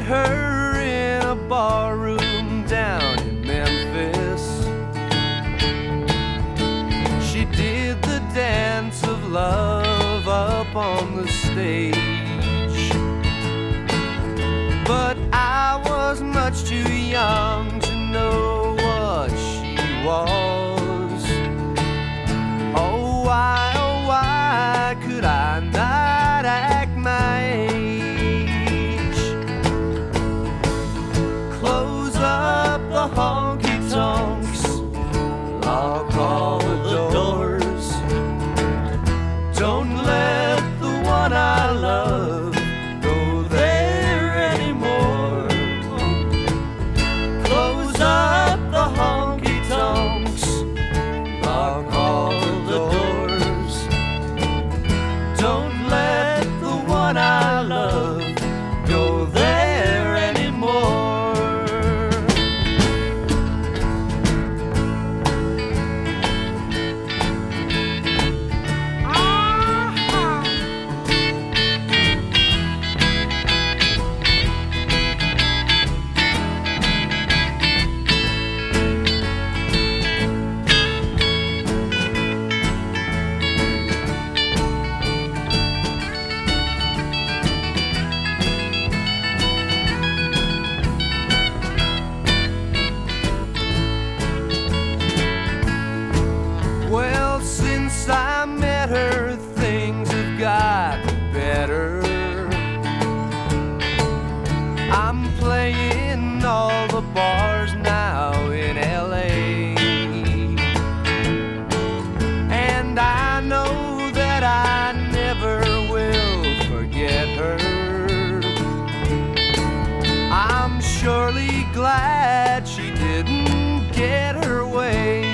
met her in a barroom down in Memphis. She did the dance of love up on the stage. But I was much too love. really glad she didn't get her way.